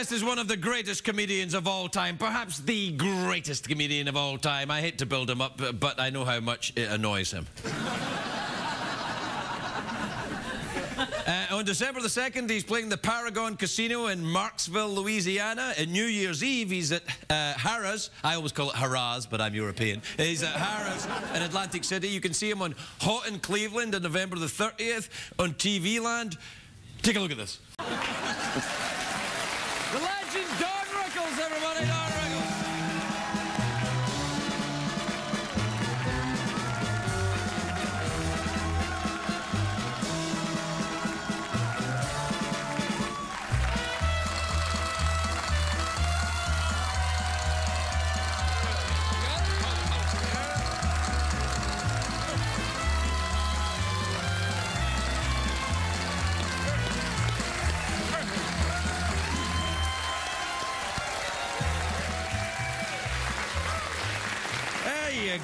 guest is one of the greatest comedians of all time, perhaps the greatest comedian of all time. I hate to build him up, but I know how much it annoys him. Uh, on December the 2nd, he's playing the Paragon Casino in Marksville, Louisiana. And New Year's Eve, he's at uh, Harrah's. I always call it Harrah's, but I'm European. He's at Harrah's in Atlantic City. You can see him on Hot in Cleveland on November the 30th on TV Land. Take a look at this.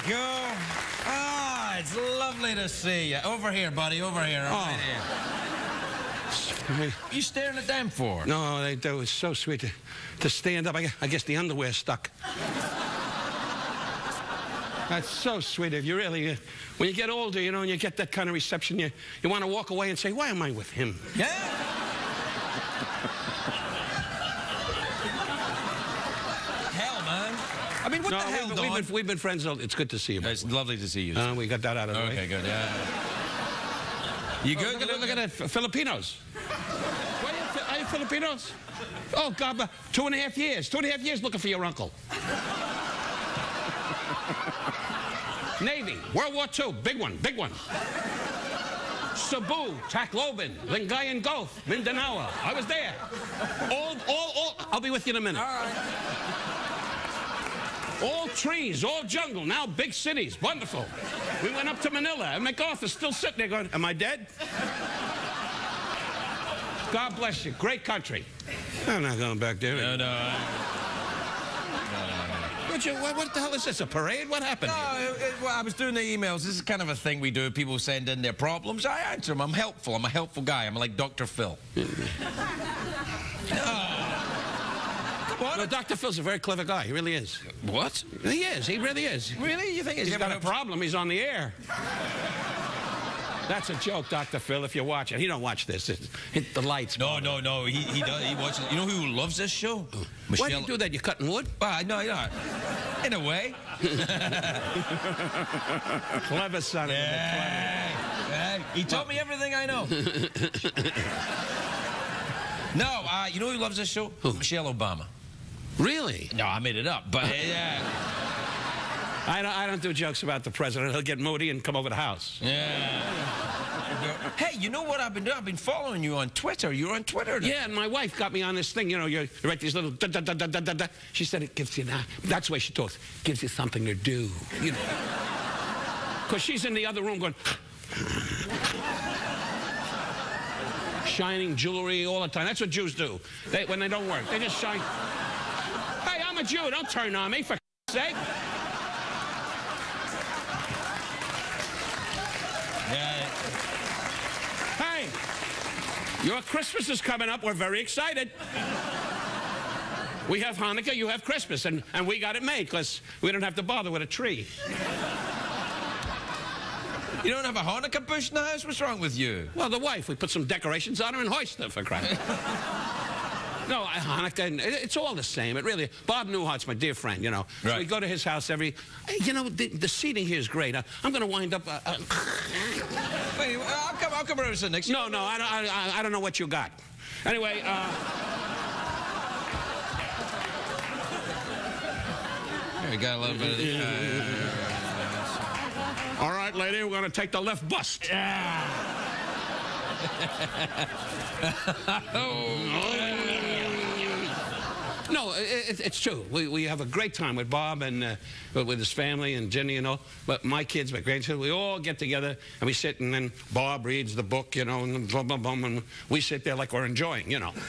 You go. Ah, it's lovely to see you. Over here, buddy, over here. Right here. You staring at them for? No, they, that was so sweet to, to stand up. I, I guess the underwear stuck. That's so sweet of you, really. Uh, when you get older, you know, and you get that kind of reception, you, you want to walk away and say, why am I with him? Yeah? What no, the hell, we've, Don? we've, been, we've been friends. all- It's good to see you. It's lovely to see you. Uh, we got that out of the way. okay, good. Yeah. You Oh, good? look, at, look at that, Filipinos. Why are you, are you Filipinos? Oh, God, but two and a half years. Two and a half years looking for your uncle. Navy, World War II, big one, big one. Cebu, Tacloban, Lingayen Gulf, Mindanao. I was there. All, all, all. I'll be with you in a minute. All right. All trees, all jungle, now big cities. Wonderful. We went up to Manila, and MacArthur's still sitting there going, Am I dead? God bless you. Great country. I'm not going back there. No, no. I- What, you, what, what the hell is this? A parade? What happened? No, it- it- well, I was doing the emails. This is kind of a thing we do. People send in their problems. I answer them. I'm helpful. I'm a helpful guy. I'm like Dr. Phil. Come on. Well, Dr. Phil's a very clever guy. He really is. What? He is. He really is. Really? You think He's ever got a problem. He's on the air. That's a joke, Dr. Phil, if you watch it. He don't watch this. It's, hit the lights. No, no, no. He, he does. He watches. You know who loves this show? Why do you do that? You're cutting wood? Well, no, no. In a way. Clever son Hey, hey, he told me everything I know. no, uh, you know who loves this show? Michelle Obama. Really? No, I made it up, but yeah, I don't, I don't do jokes about the president. He'll get moody and come over the house. yeah. Hey, you know what I've been doing? I've been following you on Twitter. You're on Twitter. now. Yeah, and my wife got me on this thing. You know, you write these little da da da da da da. She said it gives you that. That's the way she talks. Gives you something to do. You know. Because she's in the other room going. Shining jewelry all the time. That's what Jews do. They, when they don't work, they just shine. I'm a Jew. Don't turn on me, for sake. Yeah. Hey, your Christmas is coming up. We're very excited. We have Hanukkah, you have Christmas, and, and we got it made because we don't have to bother with a tree. You don't have a Hanukkah bush in the house? What's wrong with you? Well, the wife, we put some decorations on her and hoist her for crying. No, I- Hanukkah, and it's all the same. It really. Bob Newhart's my dear friend, you know. So Right. we go to his house every. You know, the, the seating here is great. I, I'm going to wind up. Uh, uh, Wait, I'll come. I'll come over and sit next. to no, no, I, don't- I, I, I don't know what you got. Anyway, uh, we got a little bit of. Yeah, yeah, yeah. all right, lady, we're going to take the left bust. No, it, it's true. We, we have a great time with Bob and uh, with his family and Ginny and all. But my kids, my grandchildren, we all get together and we sit and then Bob reads the book, you know, and blah, blah, blah, and we sit there like we're enjoying, you know.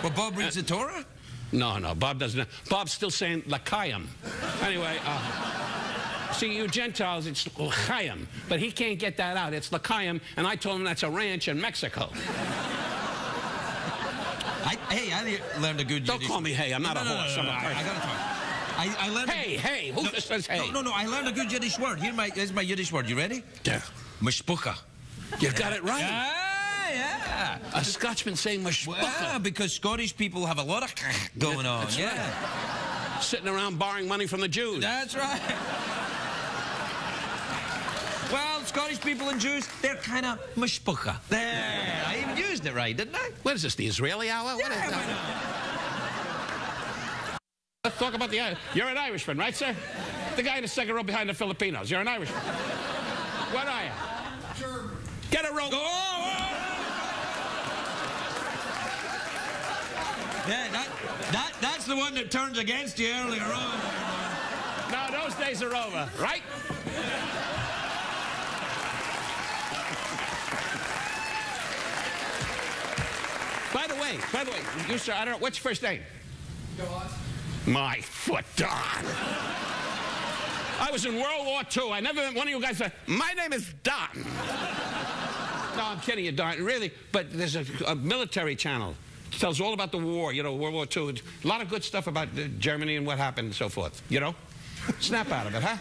Well, Bob reads the Torah. No, no, Bob doesn't. Bob's still saying L'chaim. Anyway, uh, see, you Gentiles, it's L'chaim, but he can't get that out. It's L'chaim, and I told him that's a ranch in Mexico. I, hey, I learned a good Don't call me hey. I'm not no, a no, horse. No, no, I'm a I, I person. gotta talk. I, I learned. Hey, hey. Who no, says hey? No, no, no. I learned a good Yiddish word. Here, my here's my Yiddish word. You ready? Yeah. Mishpucha. You got it right. Ah, yeah. A Scotchman saying Well, mashpucha. because Scottish people have a lot of going on. That's yeah. Sitting around borrowing money from the Jews. That's right. Scottish people and Jews, they're kind of mishpucha. There. I even used it right, didn't I? What is this, the Israeli hour? What is Yeah, that? Let's talk about the uh, You're an Irishman, right, sir? The guy in the second row behind the Filipinos. You're an Irishman. What are you? German. Get a rope. Yeah, that, that, that's the one that turns against you earlier on. No, those days are over, right? By the way, by the way, you sir, I don't know, what's your first name? Don. My foot, Don. I was in World War II. I never met one of you guys said, my name is Don. No, I'm kidding you, Don. Really, but there's a, a military channel. It tells all about the war, you know, World War II. A lot of good stuff about uh, Germany and what happened and so forth, you know? Snap out of it, huh?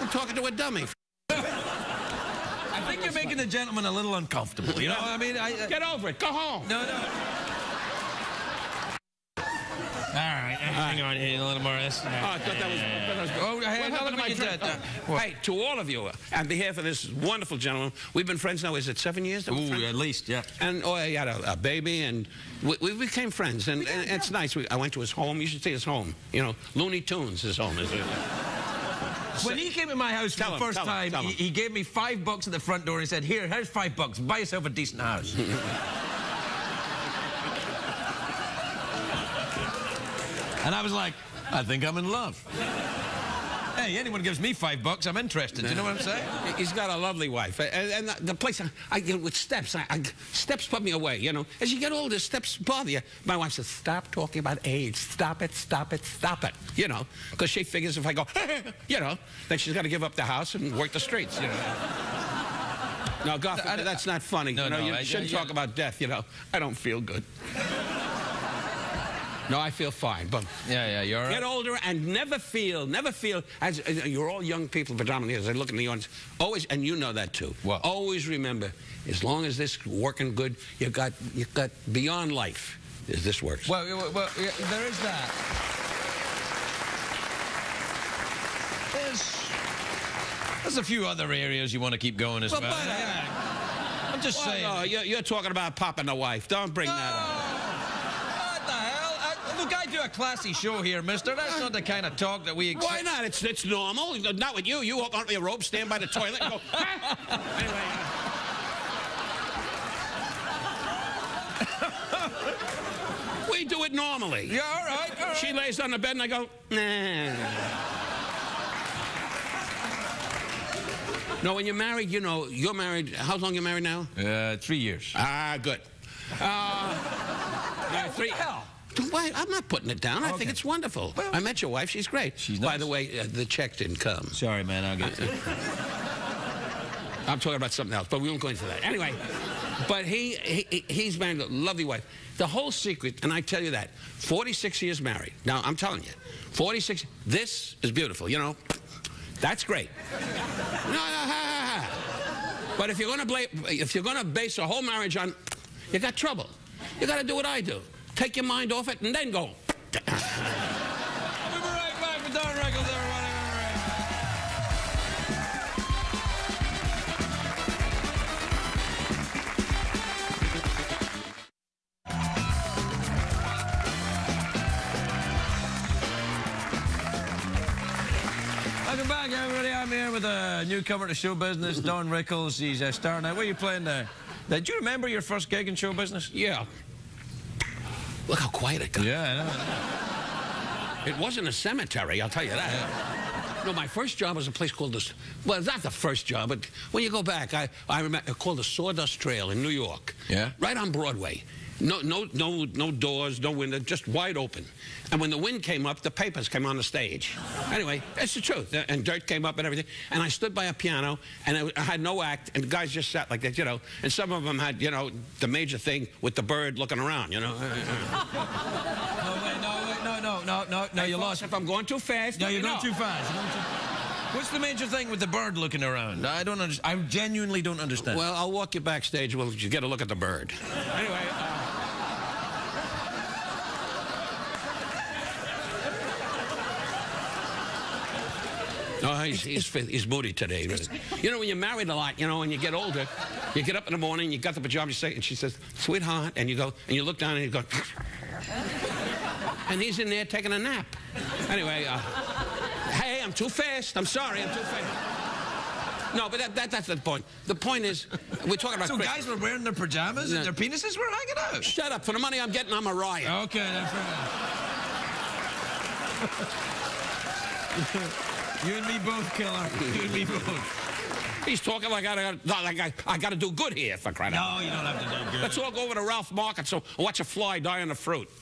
I'm talking to a dummy. Think you're making the gentleman a little uncomfortable, you know? what I mean, I... Uh, Get over it. Go home. no, no. All right, hang on, a little more of this. Oh, I thought that was. I thought that was Oh, hey, What happened to my drink? did, uh, Oh? Hey, to all of you, on behalf of this wonderful gentleman, we've been friends now. Is it seven years? that Ooh, at least, yeah. And oh, he had a, a baby, and we, we became friends, and, and it's nice. We, I went to his home. You should see his home. You know, Looney Tunes. His home is. When he came to my house for Tell the him, first tell him, time, he, he gave me five bucks at the front door and he said, Here, here's five bucks. Buy yourself a decent house. and I was like, I think I'm in love. Hey, anyone gives me five bucks, I'm interested. Do you know what I'm saying? He's got a lovely wife, and, and the place I, I with steps, I, I, steps put me away. You know, as you get older, steps bother you. My wife says, "Stop talking about age. Stop it. Stop it. Stop it." You know, because she figures if I go, you know, then she's got to give up the house and work the streets. You know. No, God, I- that's not funny. No, you know, no, you I- shouldn't yeah. talk about death. You know, I don't feel good. No, I feel fine, but Yeah, yeah, you're Get older and never feel, never feel, as as you're all young people predominantly, as I look in the audience, always, and you know that too. What? Always remember, as long as this working good, you got, you got beyond life, as this works. Well, well, yeah, there is that. There's, there's a few other areas you want to keep going as Well, well. but, uh, I'm just Well, saying. no, you're, you're talking about popping the wife. Don't bring that up. What the hell? I, look, I do a classy show here, mister. That's not the kind of talk that we... expect. Why not? It's, it's normal. Not with you. You walk onto your rope, stand by the toilet, and go, "Huh?" anyway. uh, we do it normally. Yeah, all right, all right. She lays on the bed and I go, nah. No, when you're married, you know, you're married, how long you married now? Uh, three years. Ah, good. Uh, no, three. hell? Why, I'm not putting it down. I think it's wonderful. I met your wife. She's great. She's By nice. the way, uh, the check didn't come. Sorry, man, I'll get to I'm talking about something else, but we won't go into that. Anyway, but he, he he's married a lovely wife. The whole secret, and I tell you that, 46 years married. Now, I'm telling you, 46, this is beautiful, you know. That's great. No, no, ha, ha, ha. But if you're you're gonna base a whole marriage on, you got trouble. You gotta do what I do. Take your mind off it and then go. We'll be right back with Don Rickles, everybody. We'll be right back. Welcome back, everybody. I'm here with a newcomer to show business, Don Rickles. He's uh, a star now. Where are you playing there? Now, do you remember your first gig in show business? Yeah. Look how quiet it got. Yeah, I know. It wasn't a cemetery, I'll tell you that. No, my first job was a place called the, well, not the first job, but when you go back, I, I remember, called the Sawdust Trail in New York. Yeah? Right on Broadway. No, no, no, no doors, no window, just wide open. And when the wind came up, the papers came on the stage. Anyway, that's the truth. Uh, and dirt came up and everything. And I stood by a piano, and I had no act, and the guys just sat like that, you know. And some of them had, you know, the major thing with the bird looking around, you know. Uh, uh, no, wait, no, wait, no, no, no, no, no, Hey, you lost. If I'm going too fast, No, you're going too fast. You're going too... What's the major thing with the bird looking around? I don't understand. I genuinely don't understand. Well, I'll walk you backstage. Well, you get a look at the bird. Anyway. Uh, No, he's, he's, he's moody today. really. You know, when you're married a lot, you know, when you get older, you get up in the morning, you got the pajamas, you say, and she says, sweetheart, and you go, and you look down and you go, and he's in there taking a nap. Anyway, uh, hey, I'm too fast. I'm sorry, I'm too fast. No, but that, that, that's the point. The point is, we're talking about so Chris- guys were wearing their pajamas and their penises were hanging out. Shut up. For the money I'm getting, I'm a riot. Okay, fair enough. you and me both, killer. You and me both. He's talking like I, got- like I, I got to do good here, for crying out No, you don't have to do good. Let's all go over to Ralph Market so watch a fly die on the fruit.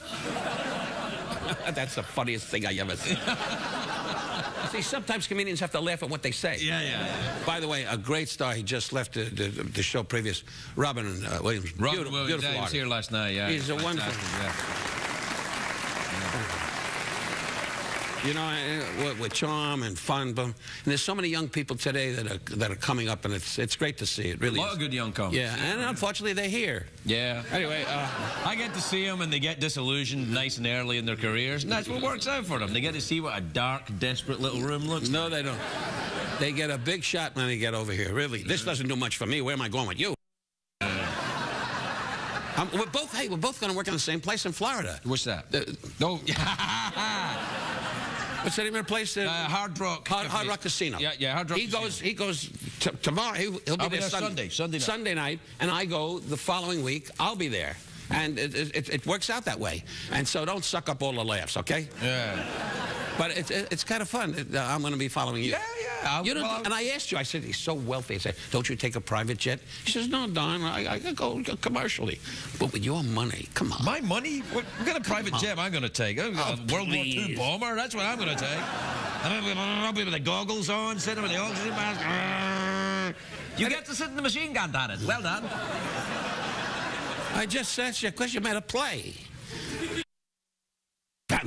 That's the funniest thing I ever seen. See, sometimes comedians have to laugh at what they say. Yeah, yeah. By the way, a great star. He just left the, the, the show previous. Robin uh, Williams. Robin beautiful, Williams, beautiful yeah, he was here last night, yeah. He's a wonderful- Fantastic, You know, with, with charm and fun, but and there's so many young people today that are that are coming up, and it's it's great to see. It really yeah. A lot is. of good young comics. Yeah, and unfortunately they're here. Yeah. Anyway, uh, I get to see them and they get disillusioned nice and early in their careers, and that's what works out for them. They get to see what a dark, desperate little room looks no, they don't. They get a big shot when they get over here. Really, this doesn't do much for me. Where am I going with you? Um, we're both. Hey, we're both going to work in the same place in Florida. What's that? Uh, No. what's that even a place? Uh, Hard Rock Hard, Hard Rock Casino. Yeah, yeah, Hard Rock He Casino. goes. He goes tomorrow. He'll, he'll be be there Sunday, Sunday night. Sunday night, and I go the following week. I'll be there, and it, it, it works out that way. And so don't suck up all the laughs, okay? Yeah. But it's it's kind of fun. It- uh, I'm going to be following you. Yeah, yeah. You well, and I asked you. I said he's so wealthy. I said, don't you take a private jet? He says, no, Don. I, I go commercially, but with your money, come on. My money? What, what kind of private jet am I going oh, to take? A Oh, World War II bomber? That's what I'm going to take. I'll be- with the goggles on, sitting with the oxygen mask. You get to sit in the machine gun, Dennis. Well done. I just asked you a question about a play.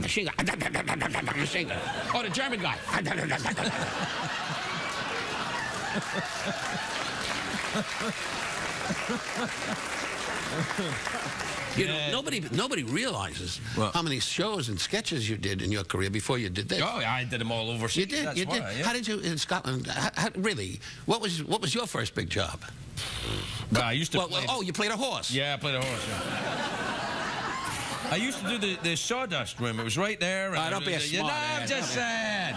Machine gun. Machine gun. Oh, the German guy. You know, Yeah. nobody nobody realizes What? how many shows and sketches you did in your career before you did this. Oh, yeah, I did them all overseas. You did. That's you did. yeah. How did you in Scotland? How, how, really? What was what was your first big job? Well, I used to Well, well, oh, you played a horse. Yeah, I played a horse. I used to do the, the sawdust room. It was right there. and Ah, don't be a know, smart I'm just saying.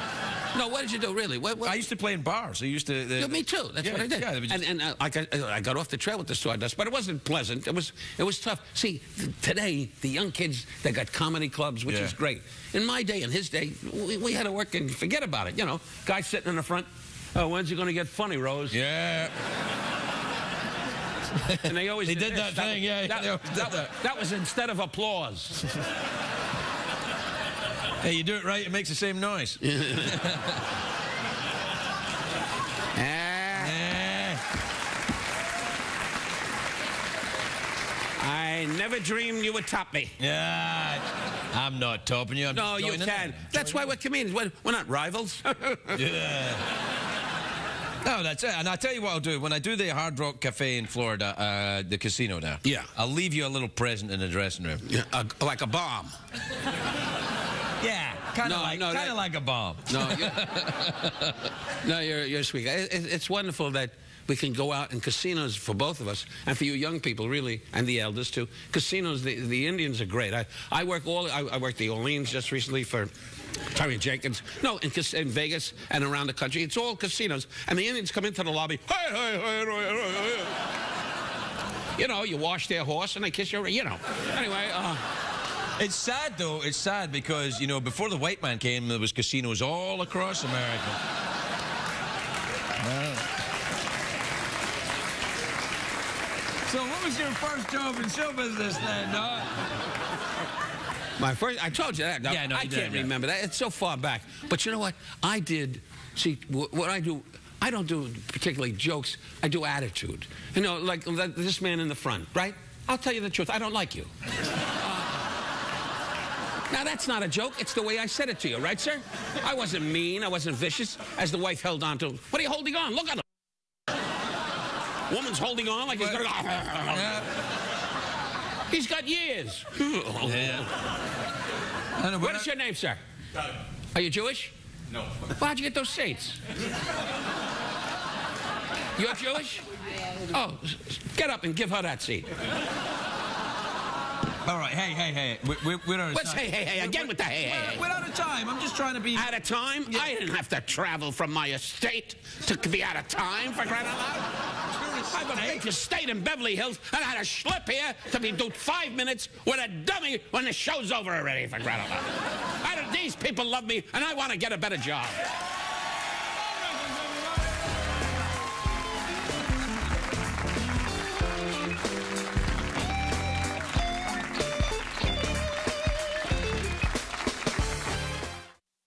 No, what did you do really? What, what, I used to play in bars. I used to. The, Yeah, me too. That's yeah, what I did. Yeah, would and and uh, I, got, I got off the trail with the sawdust, but it wasn't pleasant. It was it was tough. See, th- today the young kids they got comedy clubs, which Yeah. is great. In my day, in his day, we, we had to work and forget about it. You know, guy sitting in the front. Oh, when's he going to get funny, Rose? yeah. And they always They did this. that thing, was- yeah, That, they that- that. that was instead of applause. Hey, you do it right, it makes the same noise. I never dreamed you would top me. Yeah, I'm not topping you. I'm No, you can. in. That's why we're comedians. We're, we're not rivals. Yeah. No, that's it. And I'll tell you what I'll do. When I do the Hard Rock Cafe in Florida, uh, the casino there. Yeah. I'll leave you a little present in the dressing room. Yeah, uh, like a bomb. Yeah, kind of No, like, no, kind of like a bomb. No, you're, no, you're, you're sweet. It- it's wonderful that we can go out in casinos for both of us, and for you young people, really, and the elders too. Casinos, the, the Indians are great. I, I work all. I, I worked the Orleans just recently for Terry Jenkins. No, in, in Vegas and around the country, it's all casinos, and the Indians come into the lobby. Hey, hey, hey. You know, you wash their horse and they kiss your. You know. Anyway. Uh, It's sad though. It's sad because you know before the white man came, there was casinos all across America. So what was your first job in show business then, no? My first, I told you that. Yeah, no, I can't yeah. remember that. It's so far back. But you know what? I did. See, what I do, I don't do particularly jokes. I do attitude. You know, like, like this man in the front, right? I'll tell you the truth. I don't like you. Uh, now, that's not a joke. It's the way I said it to you, right, sir? I wasn't mean. I wasn't vicious. As the wife held on to, what are you holding on? Look at him. Woman's holding on like he's going to go. He's got years. yeah. I know, What but is your name, sir? Doug. Are you Jewish? No. Why'd you get those seats? You're Jewish? Oh, s- s- get up and give her that seat. All right, hey, hey, hey. We, we, we're out of What's time. hey, hey, hey? Again with the hey, hey, hey. We're out of time. I'm just trying to be... Out of time? I didn't have to travel from my estate to be out of time for crying out loud. I have a big estate in Beverly Hills, and I had to schlep here to be do five minutes with a dummy when the show's over already for crying out loud. Don't- these people love me, and I want to get a better job.